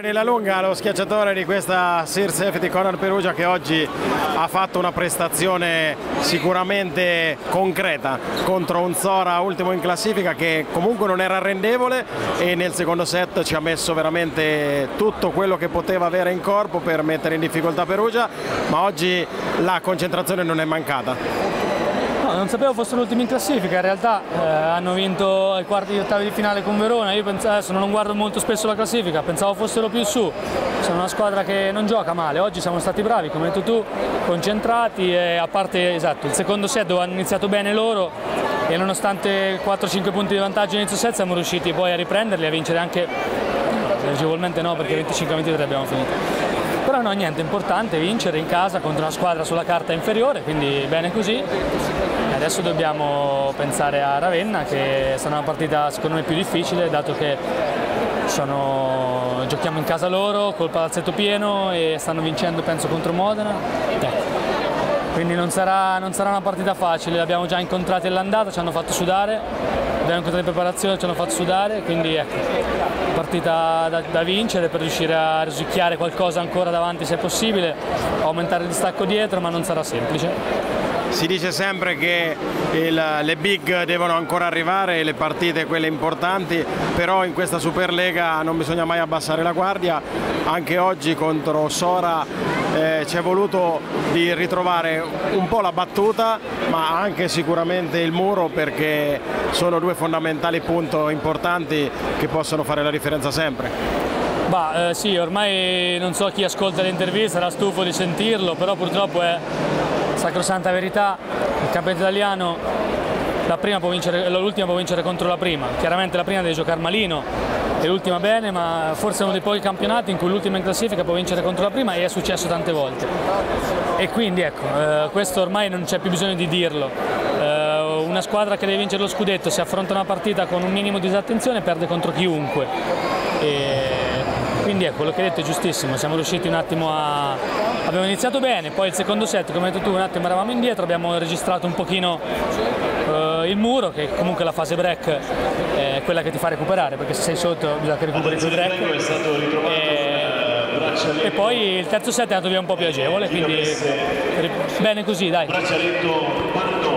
Nella lunga lo schiacciatore di questa Sir Safety Conor Perugia che oggi ha fatto una prestazione sicuramente concreta contro un Sora ultimo in classifica che comunque non era arrendevole e nel secondo set ci ha messo veramente tutto quello che poteva avere in corpo per mettere in difficoltà Perugia ma oggi la concentrazione non è mancata. No, non sapevo fosse l'ultimo in classifica, in realtà eh, hanno vinto ai quarti di ottavi di finale con Verona, io penso, adesso non guardo molto spesso la classifica, pensavo fossero più su, sono una squadra che non gioca male, oggi siamo stati bravi, come hai detto tu, concentrati e a parte esatto, il secondo set dove hanno iniziato bene loro e nonostante 4-5 punti di vantaggio inizio set siamo riusciti poi a riprenderli e a vincere anche, agevolmente no perché 25-23 abbiamo finito. Però no, niente, importante vincere in casa contro una squadra sulla carta inferiore, quindi bene così. Adesso dobbiamo pensare a Ravenna che sarà una partita secondo me più difficile dato che sono... giochiamo in casa loro col palazzetto pieno e stanno vincendo penso contro Modena. Quindi non sarà, non sarà una partita facile, li abbiamo già incontrati all'andata, ci hanno fatto sudare, abbiamo incontrato in preparazione, ci hanno fatto sudare, quindi ecco, partita da, da, vincere per riuscire a risucchiare qualcosa ancora davanti se possibile, aumentare il distacco dietro, ma non sarà semplice. Si dice sempre che il, le big devono ancora arrivare, le partite quelle importanti, però in questa Superlega non bisogna mai abbassare la guardia, anche oggi contro Sora eh, ci è voluto di ritrovare un po' la battuta ma anche sicuramente il muro perché sono due fondamentali punti importanti che possono fare la differenza sempre. Bah, eh, sì, ormai non so chi ascolta le interviste, sarà stufo di sentirlo, però purtroppo è sacrosanta verità, il campionato italiano l'ultima può vincere contro la prima, chiaramente la prima deve giocare malino e l'ultima bene, ma forse è uno dei pochi campionati in cui l'ultima in classifica può vincere contro la prima e è successo tante volte. E quindi ecco, eh, questo ormai non c'è più bisogno di dirlo. Eh, una squadra che deve vincere lo scudetto, se affronta una partita con un minimo di disattenzione, perde contro chiunque. E quindi ecco, quello che hai detto è giustissimo, siamo riusciti un attimo a... abbiamo iniziato bene, poi il secondo set, come hai detto tu, un attimo eravamo indietro, abbiamo registrato un pochino uh, il muro, che comunque la fase break è quella che ti fa recuperare, perché se sei sotto bisogna che recuperi il break. E... e poi il terzo set è andato via un po' più agevole, quindi bene così, dai.